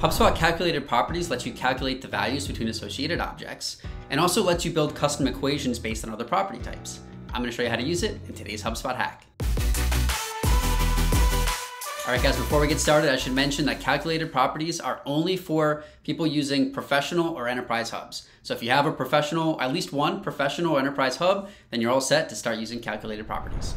HubSpot Calculated Properties lets you calculate the values between associated objects and also lets you build custom equations based on other property types. I'm gonna show you how to use it in today's HubSpot hack. All right guys, before we get started, I should mention that calculated properties are only for people using professional or enterprise hubs. So if you have a professional, at least one professional or enterprise hub, then you're all set to start using calculated properties.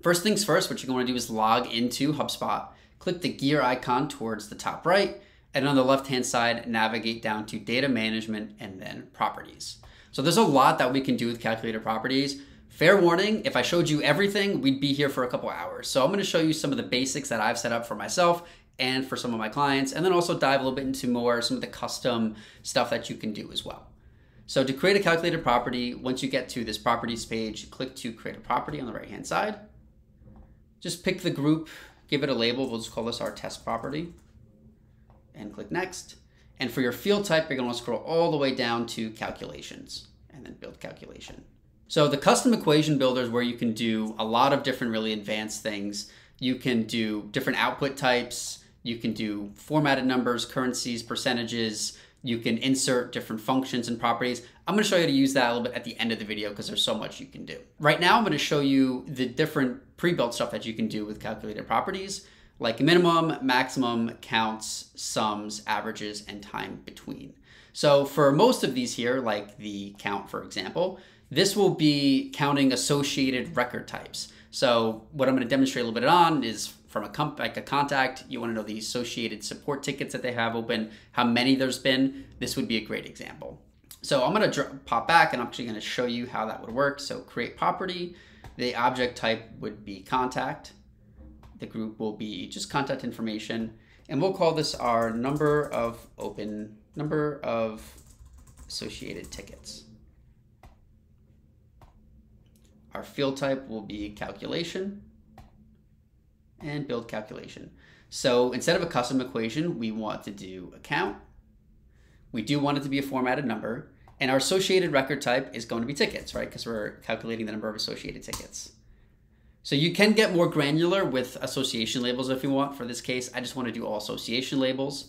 First things first, what you're going to do is log into HubSpot click the gear icon towards the top right, and on the left-hand side, navigate down to data management and then properties. So there's a lot that we can do with calculator properties. Fair warning, if I showed you everything, we'd be here for a couple hours. So I'm gonna show you some of the basics that I've set up for myself and for some of my clients, and then also dive a little bit into more some of the custom stuff that you can do as well. So to create a calculated property, once you get to this properties page, click to create a property on the right-hand side. Just pick the group give it a label. We'll just call this our test property and click next. And for your field type, you're gonna scroll all the way down to calculations and then build calculation. So the custom equation builder is where you can do a lot of different really advanced things. You can do different output types. You can do formatted numbers, currencies, percentages, you can insert different functions and properties. I'm gonna show you how to use that a little bit at the end of the video because there's so much you can do. Right now, I'm gonna show you the different pre-built stuff that you can do with calculated properties, like minimum, maximum, counts, sums, averages, and time between. So for most of these here, like the count, for example, this will be counting associated record types. So what I'm gonna demonstrate a little bit on is from a comp like a contact, you want to know the associated support tickets that they have open, how many there's been. This would be a great example. So I'm going to pop back and I'm actually going to show you how that would work. So create property. The object type would be contact. The group will be just contact information. And we'll call this our number of open, number of associated tickets. Our field type will be calculation and build calculation. So instead of a custom equation, we want to do a count. We do want it to be a formatted number. And our associated record type is going to be tickets, right? Because we're calculating the number of associated tickets. So you can get more granular with association labels if you want. For this case, I just want to do all association labels.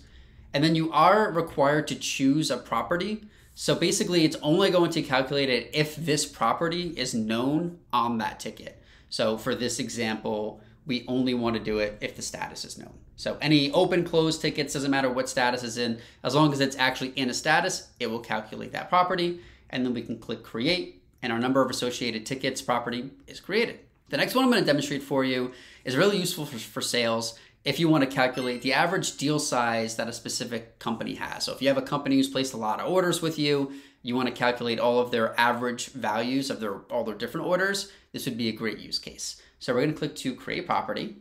And then you are required to choose a property. So basically, it's only going to calculate it if this property is known on that ticket. So for this example, we only want to do it if the status is known. So any open closed tickets, doesn't matter what status is in, as long as it's actually in a status, it will calculate that property. And then we can click create and our number of associated tickets property is created. The next one I'm gonna demonstrate for you is really useful for, for sales if you wanna calculate the average deal size that a specific company has. So if you have a company who's placed a lot of orders with you, you wanna calculate all of their average values of their all their different orders, this would be a great use case. So we're going to click to create property.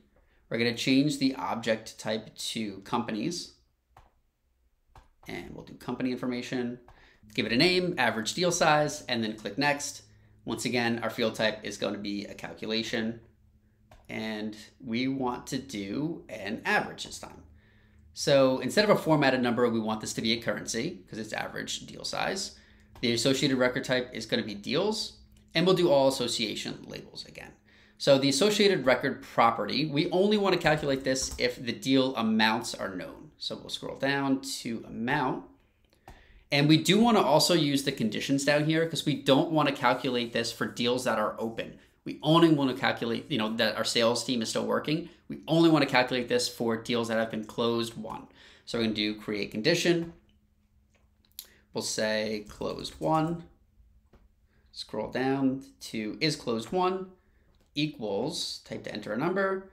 We're going to change the object type to companies. And we'll do company information, give it a name, average deal size, and then click next. Once again, our field type is going to be a calculation. And we want to do an average this time. So instead of a formatted number, we want this to be a currency because it's average deal size. The associated record type is going to be deals, and we'll do all association labels again. So the associated record property, we only want to calculate this if the deal amounts are known. So we'll scroll down to amount. And we do want to also use the conditions down here because we don't want to calculate this for deals that are open. We only want to calculate, you know, that our sales team is still working. We only want to calculate this for deals that have been closed won. So we're going to do create condition. We'll say closed won. Scroll down to is closed won equals, type to enter a number,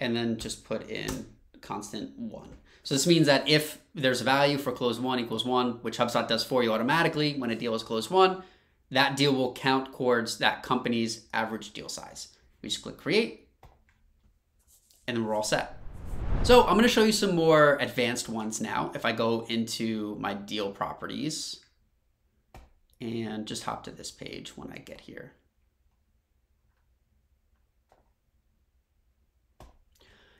and then just put in constant one. So this means that if there's a value for closed won equals one, which HubSpot does for you automatically when a deal is closed won, that deal will count towards that company's average deal size. We just click create, and then we're all set. So I'm gonna show you some more advanced ones now. If I go into my deal properties and just hop to this page when I get here.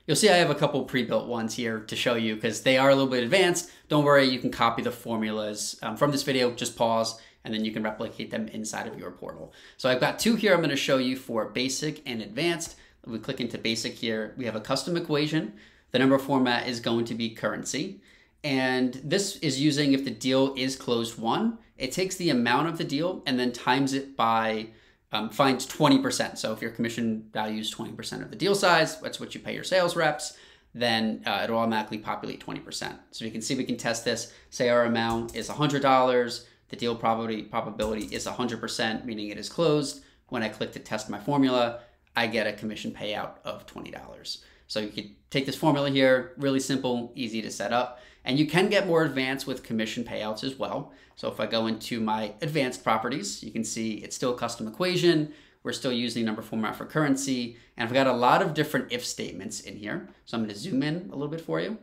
You'll see I have a couple pre-built ones here to show you because they are a little bit advanced. Don't worry, you can copy the formulas um, from this video, just pause, and then you can replicate them inside of your portal. So I've got two here I'm gonna show you for basic and advanced. We click into basic here. We have a custom equation. The number format is going to be currency. And this is using if the deal is closed won, it takes the amount of the deal and then times it by um, finds 20%. So if your commission value is 20% of the deal size, that's what you pay your sales reps, then uh, it'll automatically populate 20%. So you can see we can test this. Say our amount is $100, the deal probability, probability is 100%, meaning it is closed. When I click to test my formula, I get a commission payout of $20. So you could take this formula here, really simple, easy to set up. And you can get more advanced with commission payouts as well. So if I go into my advanced properties, you can see it's still a custom equation. We're still using number format for currency. And I've got a lot of different if statements in here. So I'm gonna zoom in a little bit for you.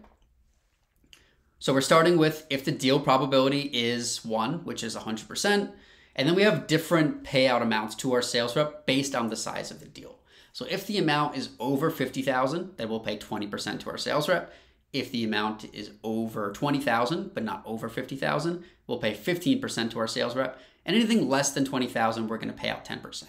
So we're starting with if the deal probability is one, which is 100%. And then we have different payout amounts to our sales rep based on the size of the deal. So if the amount is over 50,000, then we'll pay 20% to our sales rep. If the amount is over 20,000 but not over 50,000, we'll pay 15% to our sales rep. And anything less than 20,000, we're going to pay out 10%.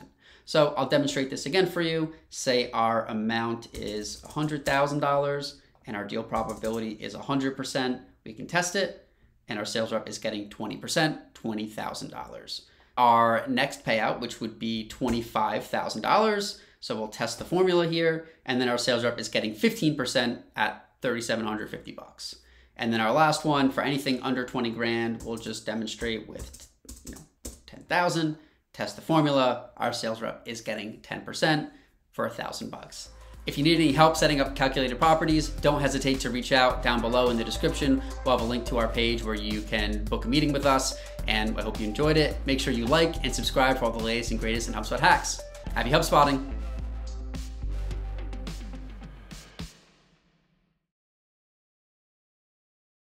So I'll demonstrate this again for you. Say our amount is $100,000 and our deal probability is 100%. We can test it and our sales rep is getting 20%, $20,000. Our next payout, which would be $25,000, so we'll test the formula here, and then our sales rep is getting 15% at 3,750 bucks. And then our last one for anything under 20 grand, we'll just demonstrate with you know 10,000, test the formula. Our sales rep is getting 10% for a thousand bucks. If you need any help setting up calculated properties, don't hesitate to reach out down below in the description. We'll have a link to our page where you can book a meeting with us. And I hope you enjoyed it. Make sure you like and subscribe for all the latest and greatest in HubSpot hacks. Happy HubSpotting!